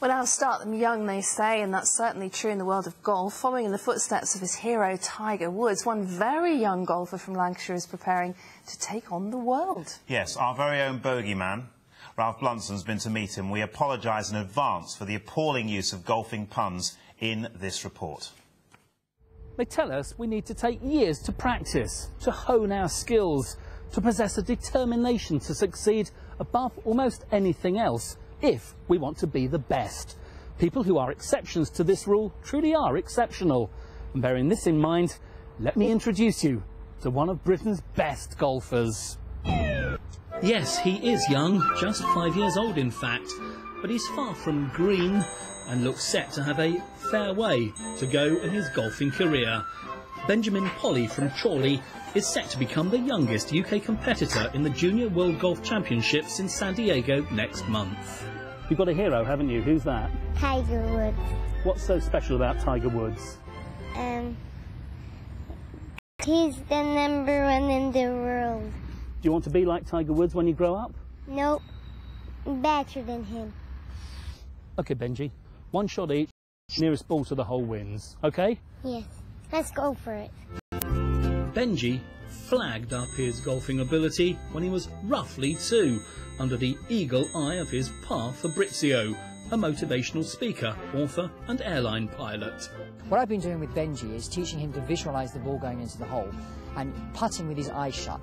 Well, now start them young, they say, and that's certainly true in the world of golf. Following in the footsteps of his hero, Tiger Woods, one very young golfer from Lancashire is preparing to take on the world. Yes, our very own bogeyman, Ralph Blunson's been to meet him. We apologise in advance for the appalling use of golfing puns in this report. They tell us we need to take years to practice, to hone our skills, to possess a determination to succeed above almost anything else if we want to be the best. People who are exceptions to this rule truly are exceptional. And bearing this in mind, let me introduce you to one of Britain's best golfers. Yes, he is young, just five years old in fact, but he's far from green and looks set to have a fair way to go in his golfing career. Benjamin Poli from Chorley is set to become the youngest UK competitor in the Junior World Golf Championships in San Diego next month. You've got a hero, haven't you? Who's that? Tiger Woods. What's so special about Tiger Woods? Um, he's the number one in the world. Do you want to be like Tiger Woods when you grow up? Nope, better than him. OK, Benjy. One shot each, nearest ball to the hole wins. OK? Yes, let's go for it. Benjy flagged up his golfing ability when he was roughly two, under the eagle eye of his Pa Fabrizio, a motivational speaker, author and airline pilot. What I've been doing with Benjy is teaching him to visualise the ball going into the hole and putting with his eyes shut.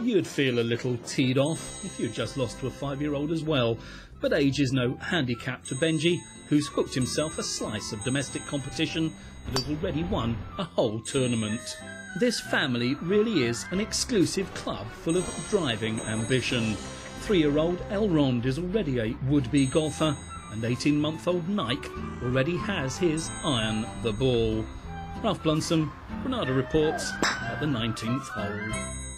You'd feel a little teed off if you'd just lost to a five-year-old as well. But age is no handicap to Benjy, who's hooked himself a slice of domestic competition and has already won a whole tournament. This family really is an exclusive club full of driving ambition. Three-year-old Elrond is already a would-be golfer, and 18-month-old Nike already has his iron the ball. Ralph Blunson, Granada reports at the 19th hole.